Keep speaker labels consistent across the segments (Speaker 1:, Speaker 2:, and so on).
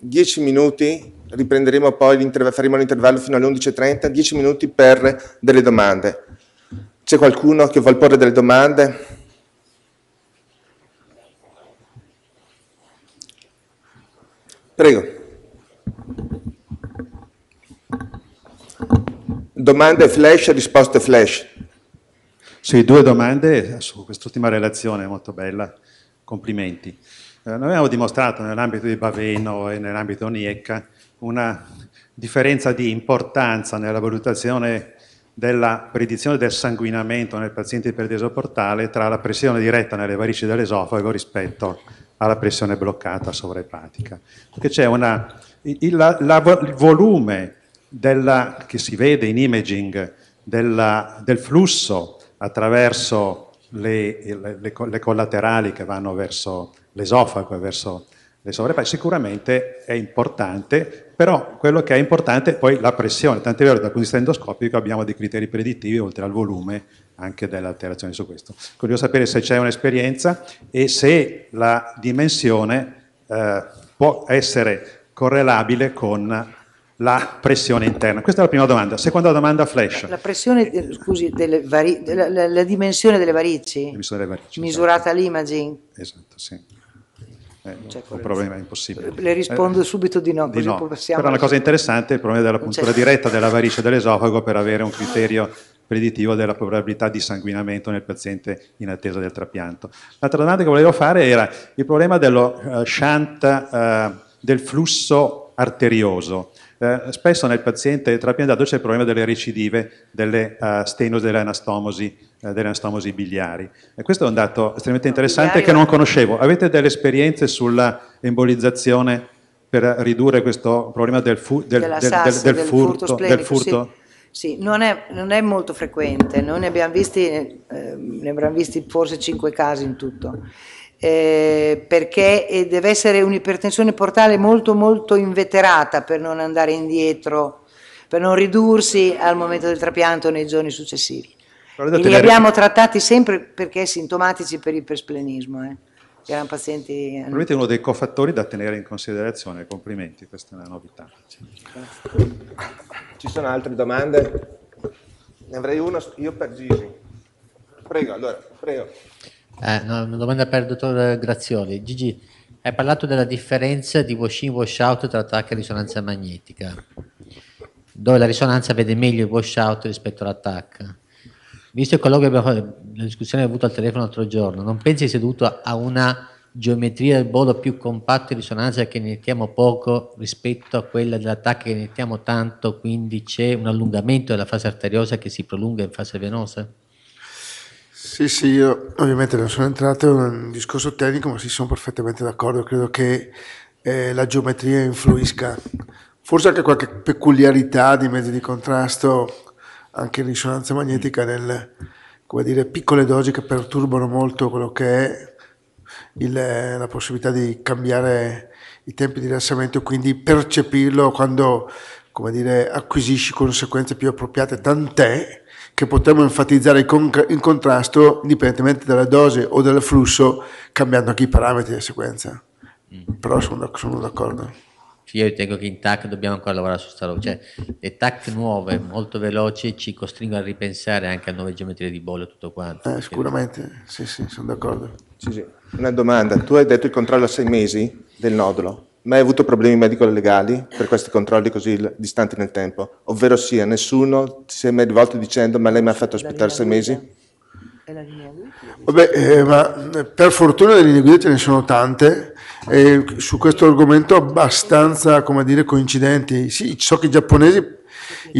Speaker 1: 10 minuti, riprenderemo poi, faremo l'intervallo fino alle 11.30, 10 minuti per delle domande. C'è qualcuno che vuole porre delle domande? Prego. Domande flash, risposte flash.
Speaker 2: Sì, due domande su quest'ultima relazione molto bella, complimenti. Eh, noi abbiamo dimostrato nell'ambito di Baveno e nell'ambito NIECA una differenza di importanza nella valutazione della predizione del sanguinamento nel paziente iperdesoportale tra la pressione diretta nelle varici dell'esofago rispetto alla pressione bloccata sovraepatica. Perché c'è una, il, la, la, il volume della, che si vede in imaging della, del flusso attraverso le, le, le, collaterali che vanno verso l'esofago e verso le sovrappasse, sicuramente è importante, però quello che è importante è poi la pressione, tant'è vero dal punto di vista endoscopico abbiamo dei criteri predittivi oltre al volume anche delle alterazioni su questo. Voglio sapere se c'è un'esperienza e se la dimensione eh, può essere correlabile con la pressione interna? Questa è la prima domanda. Seconda domanda flash.
Speaker 3: La pressione, eh, scusi, delle vari, la, la, la, dimensione delle varici,
Speaker 2: delle varici
Speaker 3: misurata certo. all'imaging?
Speaker 2: Esatto, sì. Eh, cioè, un problema impossibile.
Speaker 3: Le rispondo
Speaker 2: eh,
Speaker 3: subito di no.
Speaker 2: Di no. Però una cosa interessante è il problema della puntura diretta della varice dell'esofago per avere un criterio predittivo della probabilità di sanguinamento nel paziente in attesa del trapianto. L'altra domanda che volevo fare era il problema dello uh, shunt uh, del flusso arterioso. Eh, spesso nel paziente trapiantato c'è il problema delle recidive, delle uh, stenosi, delle anastomosi, uh, delle anastomosi biliari. E questo è un dato estremamente interessante che non conoscevo. Avete delle esperienze sulla embolizzazione per ridurre questo problema del, fu del, del,
Speaker 3: SAS,
Speaker 2: del, furto? Del furto?
Speaker 3: Sì. Sì, non è, non è, molto frequente, noi ne abbiamo visti, eh, ne abbiamo visti forse cinque casi in tutto eh, perché deve essere un'ipertensione portale molto molto inveterata per non andare indietro, per non ridursi al momento del trapianto nei giorni successivi. E li abbiamo trattati sempre perché sintomatici per ipersplenismo. Eh. Erano pazienti...
Speaker 2: Probabilmente uno dei cofattori da tenere in considerazione, complimenti, questa è una novità.
Speaker 1: Ci sono altre domande? Ne avrei una io per Gigi. Prego, allora, prego.
Speaker 4: Eh, una domanda per il dottor Grazioli. Gigi, hai parlato della differenza di wash-in wash-out tra attacco e risonanza magnetica, dove la risonanza vede meglio il wash-out rispetto all'attacco. Visto il colloquio che abbiamo la discussione che abbiamo avuto al telefono l'altro giorno, non pensi sia dovuto a una geometria del bolo più compatta in risonanza che ne mettiamo poco rispetto a quella dell'attacco che ne mettiamo tanto, quindi c'è un allungamento della fase arteriosa che si prolunga in fase venosa?
Speaker 5: Sì, sì, io ovviamente non sono entrato in un discorso tecnico, ma sì, sono perfettamente d'accordo. Credo che eh, la geometria influisca, forse anche qualche peculiarità di mezzi di contrasto, anche in risonanza magnetica, nel, come dire, piccole dosi che perturbano molto quello che è il, la possibilità di cambiare i tempi di rilassamento, quindi percepirlo quando, come dire, acquisisci conseguenze più appropriate, tant'è che potremmo enfatizzare in contrasto indipendentemente dalla dose o dal flusso, cambiando anche i parametri della sequenza. Mm. Però sono, sono d'accordo.
Speaker 4: Io ritengo che in TAC dobbiamo ancora lavorare su sta roba, cioè le TAC nuove, molto veloci, ci costringono a ripensare anche a nuove geometrie di bollo e tutto quanto.
Speaker 5: Eh, sicuramente, sì, sì, sono d'accordo.
Speaker 1: Sì, sì. Una domanda, tu hai detto il controllo a sei mesi del nodulo, Mai avuto problemi medico-legali per questi controlli così distanti nel tempo? Ovvero sia, nessuno si è mai rivolto dicendo ma lei mi ha fatto aspettare sei mesi?
Speaker 5: Vabbè, eh, ma eh, per fortuna le linee guida ce ne sono tante e su questo argomento abbastanza, come dire, coincidenti. Sì, so che i giapponesi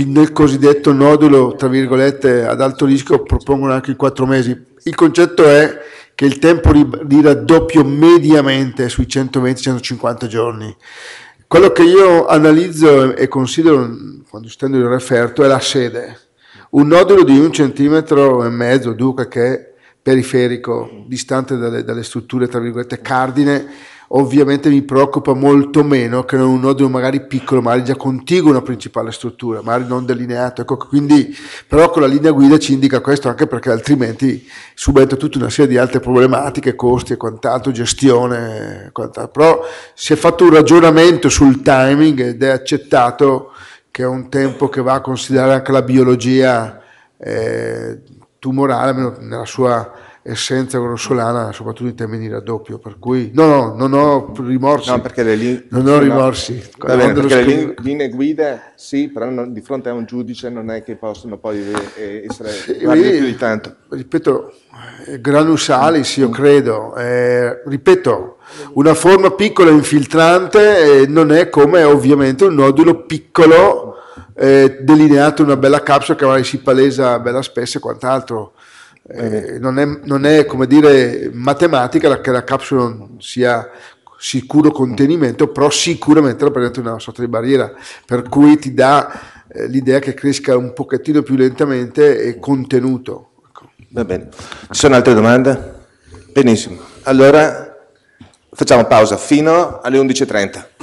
Speaker 5: nel cosiddetto nodulo, tra virgolette, ad alto rischio propongono anche i quattro mesi. Il concetto è che il tempo di raddoppio mediamente sui 120-150 giorni. Quello che io analizzo e considero quando stendo il referto è la sede. Un nodulo di un centimetro e mezzo, dunque che è periferico, distante dalle, dalle strutture, tra virgolette, cardine, ovviamente mi preoccupa molto meno che un nodulo magari piccolo, magari già contiguo una principale struttura, magari non delineato. Ecco, quindi, però con la linea guida ci indica questo anche perché altrimenti subentra tutta una serie di altre problematiche, costi e quant'altro, gestione e quant'altro. Però si è fatto un ragionamento sul timing ed è accettato che è un tempo che va a considerare anche la biologia eh, tumorale, nella sua essenza grossolana, soprattutto in termini di raddoppio. Per cui no, no, non ho rimorsi.
Speaker 1: No, perché le linee...
Speaker 5: Non ho rimorsi.
Speaker 1: Va bene, perché le linee, linee guida sì, però non, di fronte a un giudice non è che possono poi eh, essere sì, più di tanto.
Speaker 5: Ripeto, granusalis io credo. Eh, ripeto, una forma piccola infiltrante eh, non è come ovviamente un nodulo piccolo eh, delineato in una bella capsula che magari si palesa bella spessa e quant'altro. Eh, non, è, non, è, come dire matematica che la capsula non sia sicuro contenimento, però sicuramente rappresenta una sorta di barriera, per cui ti dà eh, l'idea che cresca un pochettino più lentamente e contenuto.
Speaker 1: Ecco. Va bene. Ci sono altre domande? Benissimo. Allora facciamo pausa fino alle 11.30.